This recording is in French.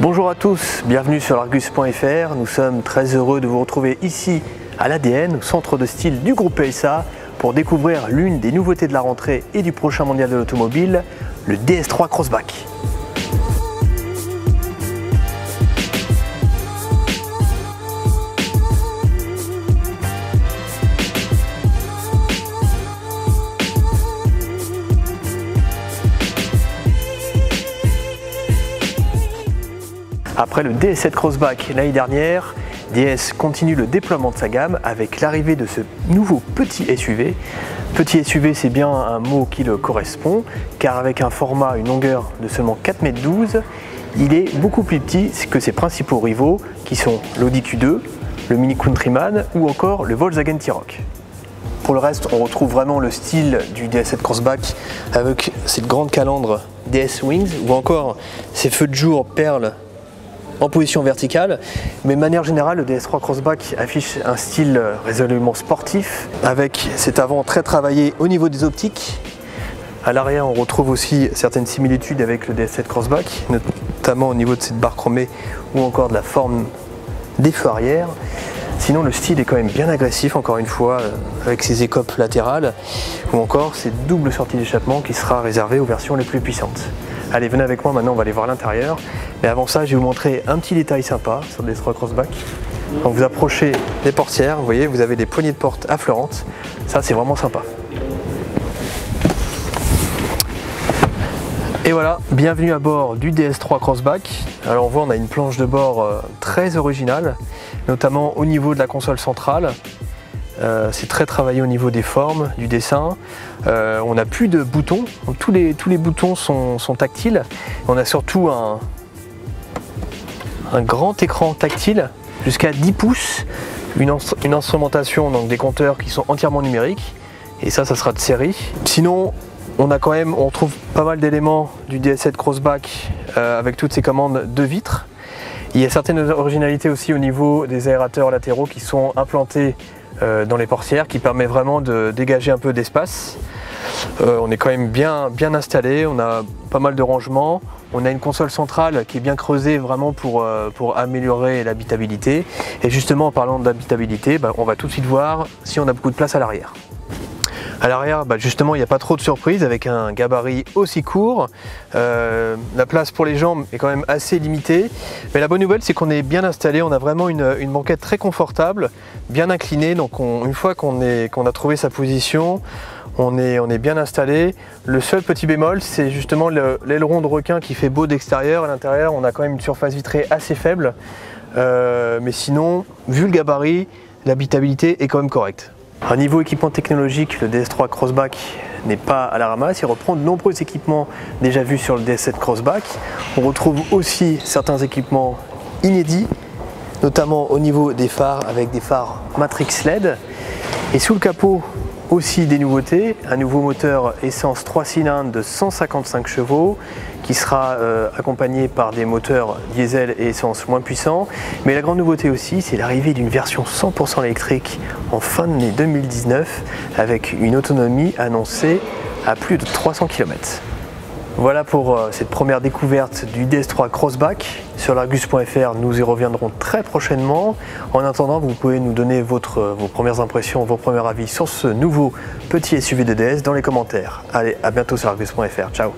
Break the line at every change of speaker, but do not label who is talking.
Bonjour à tous, bienvenue sur l'Argus.fr. Nous sommes très heureux de vous retrouver ici à l'ADN, au centre de style du groupe PSA, pour découvrir l'une des nouveautés de la rentrée et du prochain mondial de l'automobile, le DS3 Crossback. Après le DS7 Crossback l'année dernière, DS continue le déploiement de sa gamme avec l'arrivée de ce nouveau petit SUV. Petit SUV, c'est bien un mot qui le correspond, car avec un format, une longueur de seulement 4,12 m, il est beaucoup plus petit que ses principaux rivaux, qui sont l'Audi Q2, le Mini Countryman ou encore le Volkswagen T-Roc. Pour le reste, on retrouve vraiment le style du DS7 Crossback avec cette grande calandre DS Wings ou encore ces feux de jour perles en position verticale. Mais de manière générale, le DS3 Crossback affiche un style résolument sportif avec cet avant très travaillé au niveau des optiques. À l'arrière, on retrouve aussi certaines similitudes avec le DS7 Crossback, notamment au niveau de cette barre chromée ou encore de la forme des feux arrière. Sinon, le style est quand même bien agressif, encore une fois, avec ses écopes latérales ou encore cette double sortie d'échappement qui sera réservée aux versions les plus puissantes. Allez, venez avec moi, maintenant on va aller voir l'intérieur. Mais avant ça, je vais vous montrer un petit détail sympa sur le DS3 Crossback. Quand vous approchez les portières, vous voyez, vous avez des poignées de porte affleurantes. Ça, c'est vraiment sympa. Et voilà, bienvenue à bord du DS3 Crossback. Alors on voit, on a une planche de bord euh, très originale, notamment au niveau de la console centrale. Euh, c'est très travaillé au niveau des formes, du dessin. Euh, on n'a plus de boutons, tous les, boutons sont, tactiles. On a surtout un, grand écran tactile jusqu'à 10 pouces, une, instrumentation, donc des compteurs qui sont entièrement numériques. Et ça, ça sera de série. Sinon, on a quand même, on trouve pas mal d'éléments du DS7 Crossback euh, avec toutes ces commandes de vitres. Il y a certaines originalités aussi au niveau des aérateurs latéraux qui sont implantés dans les portières qui permet vraiment de dégager un peu d'espace. Euh, on est quand même bien, bien installé, on a pas mal de rangements, on a une console centrale qui est bien creusée vraiment pour, euh, améliorer l'habitabilité. Et justement en parlant d'habitabilité, bah, on va tout de suite voir si on a beaucoup de place à l'arrière. À l'arrière, bah, justement, il n'y a pas trop de surprises avec un gabarit aussi court. Euh, la place pour les jambes est quand même assez limitée. Mais la bonne nouvelle, c'est qu'on est bien installé. On a vraiment une, banquette très confortable, bien inclinée. Donc une fois qu'on a trouvé sa position, on est, bien installé. Le seul petit bémol, c'est justement l'aileron de requin qui fait beau d'extérieur. À l'intérieur, on a quand même une surface vitrée assez faible. Euh, mais sinon, vu le gabarit, l'habitabilité est quand même correcte. À niveau équipement technologique, le DS3 Crossback n'est pas à la ramasse, il reprend de nombreux équipements déjà vus sur le DS7 Crossback. On retrouve aussi certains équipements inédits, notamment au niveau des phares avec des phares Matrix LED. Et sous le capot, aussi des nouveautés, un nouveau moteur essence 3 cylindres de 155 chevaux qui sera euh, accompagné par des moteurs diesel et essence moins puissants. Mais la grande nouveauté aussi, c'est l'arrivée d'une version 100% électrique en fin d'année 2019 avec une autonomie annoncée à plus de 300 km. Voilà pour euh, cette première découverte du DS3 Crossback. Sur l'argus.fr, nous y reviendrons très prochainement. En attendant, vous pouvez nous donner euh, vos premières impressions, vos premiers avis sur ce nouveau petit SUV de DS dans les commentaires. Allez, à bientôt sur argus.fr. Ciao